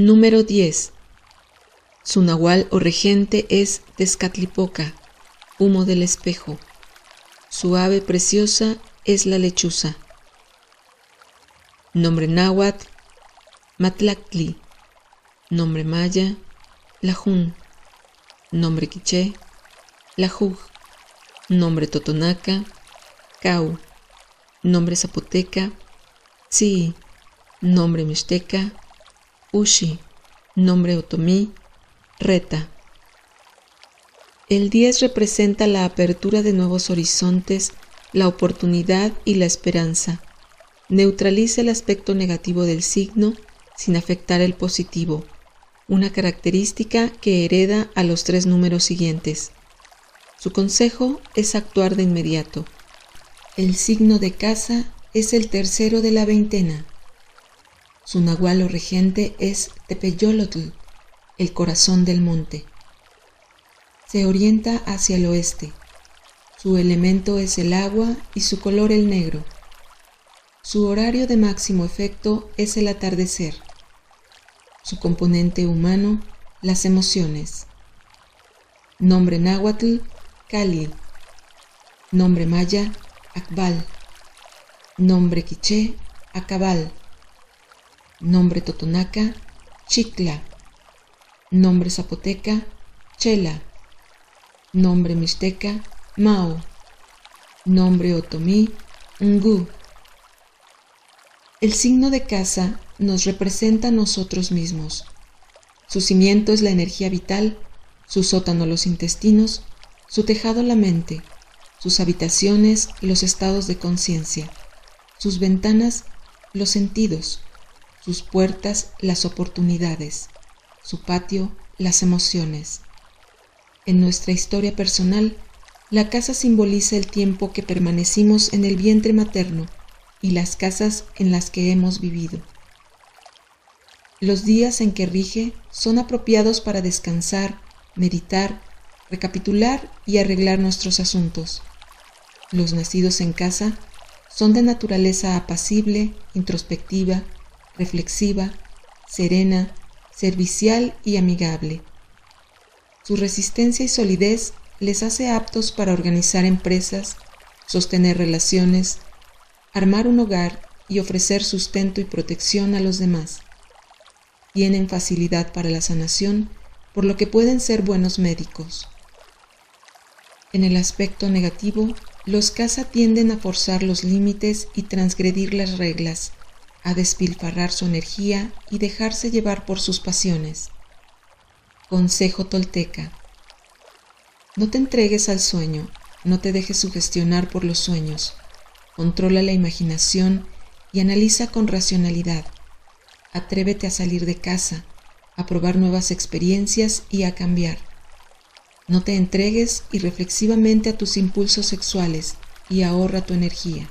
Número 10. Su nahual o regente es Tezcatlipoca, humo del espejo. Su ave preciosa es la lechuza. Nombre náhuatl, Matlactli. Nombre maya, Lajún. Nombre quiché, Lajuj. Nombre totonaca, Cau. Nombre zapoteca, Tzi. Nombre mixteca, Ushi. Nombre otomí, Reta. El 10 representa la apertura de nuevos horizontes, la oportunidad y la esperanza. Neutraliza el aspecto negativo del signo sin afectar el positivo, una característica que hereda a los tres números siguientes. Su consejo es actuar de inmediato. El signo de casa es el tercero de la veintena. Su nahual o regente es Tepeyolotl, el corazón del monte. Se orienta hacia el oeste. Su elemento es el agua y su color el negro. Su horario de máximo efecto es el atardecer. Su componente humano, las emociones. Nombre náhuatl, Cali. Nombre maya, Akbal. Nombre quiché, Acabal. Nombre totonaca, Chicla. Nombre zapoteca, Chela. Nombre mixteca, Mao. Nombre otomí, Ngu. El signo de casa nos representa a nosotros mismos. Su cimiento es la energía vital, su sótano los intestinos, su tejado la mente, sus habitaciones los estados de conciencia, sus ventanas los sentidos, sus puertas las oportunidades, su patio las emociones. En nuestra historia personal, la casa simboliza el tiempo que permanecimos en el vientre materno y las casas en las que hemos vivido. Los días en que rige son apropiados para descansar, meditar, recapitular y arreglar nuestros asuntos. Los nacidos en casa son de naturaleza apacible, introspectiva, reflexiva, serena, servicial y amigable. Su resistencia y solidez les hace aptos para organizar empresas, sostener relaciones, armar un hogar y ofrecer sustento y protección a los demás. Tienen facilidad para la sanación, por lo que pueden ser buenos médicos. En el aspecto negativo, los casa tienden a forzar los límites y transgredir las reglas, a despilfarrar su energía y dejarse llevar por sus pasiones. Consejo tolteca. No te entregues al sueño, no te dejes sugestionar por los sueños. Controla la imaginación y analiza con racionalidad. Atrévete a salir de casa, a probar nuevas experiencias y a cambiar. No te entregues irreflexivamente a tus impulsos sexuales y ahorra tu energía.